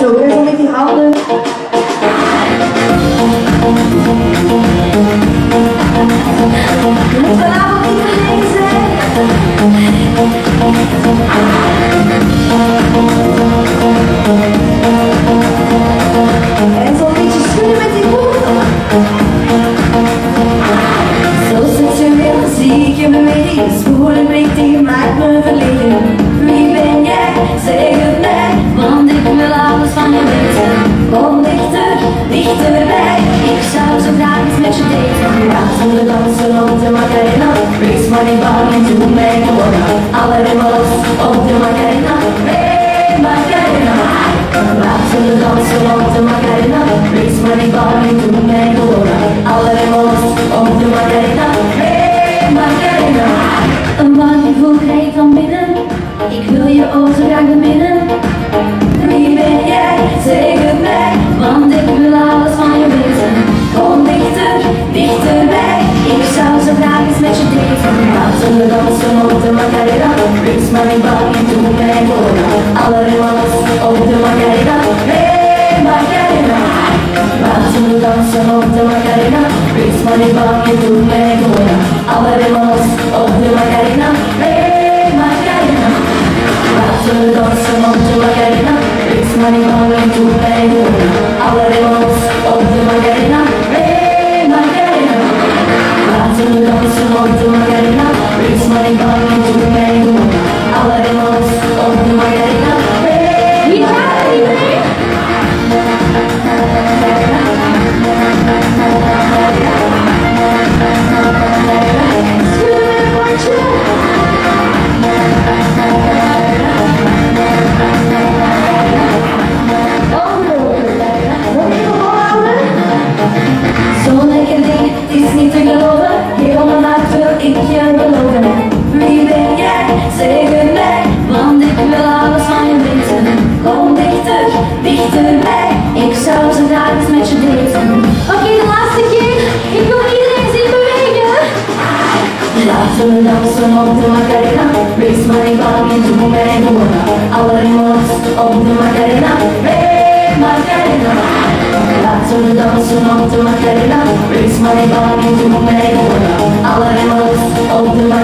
Zo met die. Van je weten. Kom dichter, dichterbij. Ik zou zo graag eens met je daten. Laten we dansen op de Macarena. Wees maar niet bang doe mij gewoon. Alle remmen op de Macarena. Hey Macarena. Laten we dansen op de Macarena. Wees maar niet bang doe mij gewoon. Alle remmen op de Macarena. Hey Macarena. Een magnifiek krijg van binnen. Ik wil je zo graag beminnen. Laten we dansen op de Macarena. Wees maar niet bang en doe mij gewoon. Alle remmen los op de Macarena. Hey Macarena. Laten we dansen op de Macarena. Wees maar niet bang en doe mij gewoon. Alle remmen los op de Macarena. Hey Macarena. Laten we dansen op de Macarena. Wees maar niet bang en doe mij gewoon. Alle remmen los op de Macarena. Hey Macarena. Laten we dansen op de Macarena. Wees Ik zou zo graag met je daten. Oké, de laatste keer. Ik wil iedereen zien bewegen. Laten we dansen op de Macarena. Wees maar niet bang en doe mij gewoon. Alle remmen op de Macarena. Hey Macarena. Laten we dansen op de Macarena. Wees maar niet bang en doe mij gewoon. Alle remmen op de Macarena.